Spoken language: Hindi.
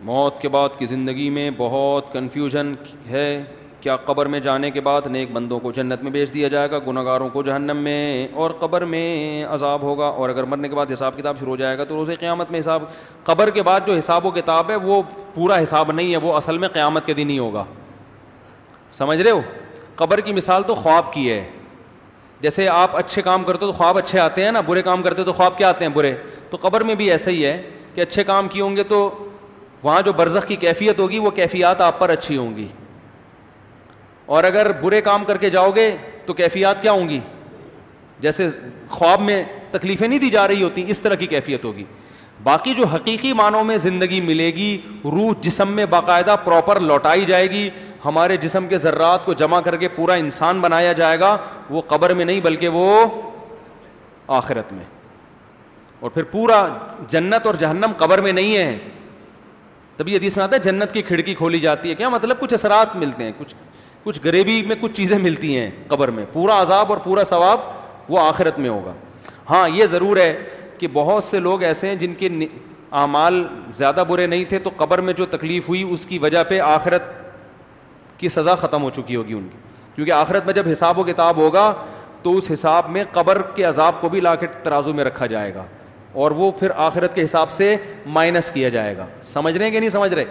मौत के बाद की ज़िंदगी में बहुत कन्फ्यूज़न है। क्या कब्र में जाने के बाद नेक बंदों को जन्नत में भेज दिया जाएगा गुनागारों को जहन्नम में और कब्र में अजाब होगा। और अगर मरने के बाद हिसाब किताब शुरू हो जाएगा तो रोज़े क़्यामत में हिसाब, कब्र के बाद जो हिसाब व किताब है, वो पूरा हिसाब नहीं है, वो असल में क़्यामत के दिन ही होगा। समझ रहे हो? कब्र की मिसाल तो ख्वाब की है। जैसे आप अच्छे काम करते हो तो ख्वाब अच्छे आते हैं ना, बुरे काम करते हो तो ख्वाब क्या आते हैं बुरे? तो कब्र में भी ऐसा ही है कि अच्छे काम किए होंगे तो वहाँ जो बरज़ की कैफियत होगी, वो कैफियत आप पर अच्छी होंगी। और अगर बुरे काम करके जाओगे तो कैफियत क्या होंगी? जैसे ख्वाब में तकलीफ़ें नहीं दी जा रही होती, इस तरह की कैफियत होगी। बाकी जो हकीकी मानों में ज़िंदगी मिलेगी, रूह जिसम में बाकायदा प्रॉपर लौटाई जाएगी, हमारे जिसम के ज़र्रात को जमा करके पूरा इंसान बनाया जाएगा, वो कब्र में नहीं, बल्कि वो आखिरत में। और फिर पूरा जन्नत और जहन्नम कब्र में नहीं है। तभी हदीस में आता है, जन्नत की खिड़की खोली जाती है। क्या मतलब? कुछ असरात मिलते हैं, कुछ कुछ गरीबी में कुछ चीज़ें मिलती हैं कब्र में। पूरा अजाब और पूरा सवाब वो आखिरत में होगा। हाँ ये ज़रूर है कि बहुत से लोग ऐसे हैं जिनके आमाल ज़्यादा बुरे नहीं थे तो कब्र में जो तकलीफ़ हुई, उसकी वजह पे आखिरत की सज़ा ख़त्म हो चुकी होगी उनकी। क्योंकि आखिरत में जब हिसाब व किताब होगा तो उस हिसाब में कब्र के अजाब को भी ला तराजू में रखा जाएगा। और वो फिर आखिरत के हिसाब से माइनस किया जाएगा। समझ रहे हैं कि नहीं समझ रहे?